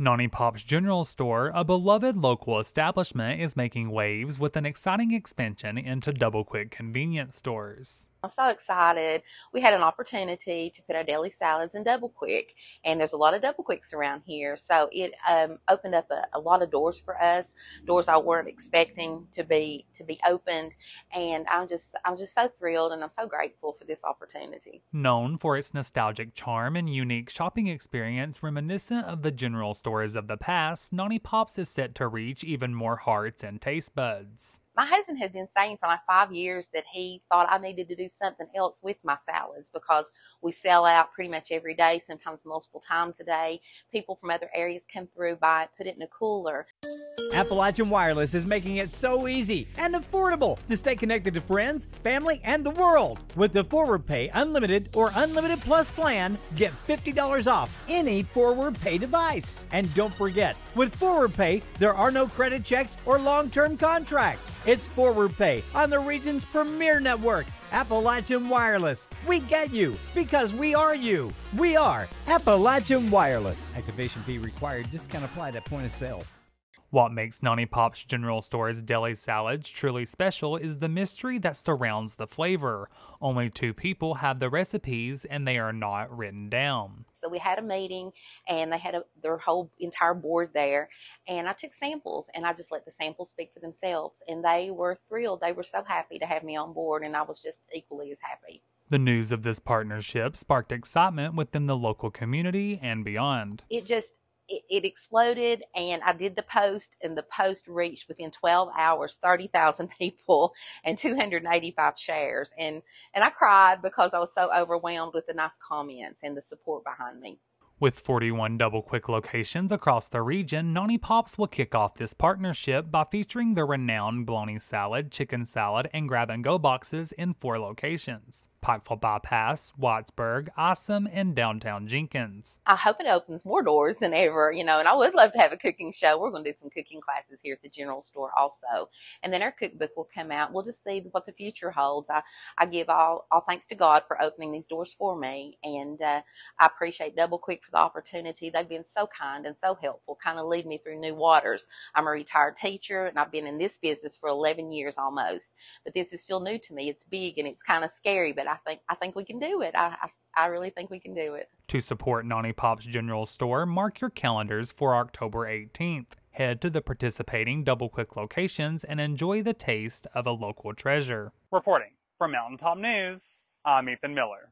Nonnie Pop's General Store, a beloved local establishment, is making waves with an exciting expansion into Double Kwik convenience stores. I'm so excited. We had an opportunity to put our deli salads in Double Kwik, and there's a lot of Double Kwiks around here. So it um, opened up a, a, lot of doors for us, doors I weren't expecting to be to be opened, and I'm just I'm just so thrilled and I'm so grateful for this opportunity. Known for its nostalgic charm and unique shopping experience reminiscent of the general stores of the past, Nonnie Pops is set to reach even more hearts and taste buds my husband had been saying for like five years that he thought I needed to do something else with my salads because we sell out pretty much every day, sometimes multiple times a day. People from other areas come through, buy it, put it in a cooler. Appalachian Wireless is making it so easy and affordable to stay connected to friends, family, and the world. With the Forward Pay Unlimited or Unlimited Plus plan, get $50 off any Forward Pay device. And don't forget, with Forward Pay, there are no credit checks or long term contracts. It's Forward Pay on the region's premier network, Appalachian Wireless. We get you because we are you. We are Appalachian Wireless. Activation fee required. Discount applied at point of sale. What makes Nonnie Pop's General Store's deli salads truly special is the mystery that surrounds the flavor. Only two people have the recipes and they are not written down. So we had a meeting and they had a, their whole entire board there and I took samples and I just let the samples speak for themselves and they were thrilled. They were so happy to have me on board and I was just equally as happy. The news of this partnership sparked excitement within the local community and beyond. It just it, it, exploded and I did the post and the post reached within 12 hours 30,000 people and 285 shares and and I cried because I was so overwhelmed with the nice comments and the support behind me. With 41 Double Kwik locations across the region, Nonnie Pops will kick off this partnership by featuring the renowned bologna salad, chicken salad, and grab and go boxes in four locations. Pikeville Bypass, Whitesburg, Isom, and downtown Jenkins. I hope it opens more doors than ever, you know, and I would love to have a cooking show. We're going to do some cooking classes here at the general store also. And then our cookbook will come out. We'll just see what the future holds. I, I give all, all thanks to God for opening these doors for me. And uh, I appreciate Double Kwik for the opportunity. They've been so kind and so helpful, kind of lead me through new waters. I'm a retired teacher and I've been in this business for 11 years almost. But this is still new to me. It's big and it's kind of scary, but I think I think we can do it. I, I, I really think we can do it. To support Nonnie Pop's General Store, mark your calendars for October 18th. Head to the participating Double Kwik locations and enjoy the taste of a local treasure. Reporting from Mountaintop News, I'm Ethan Miller.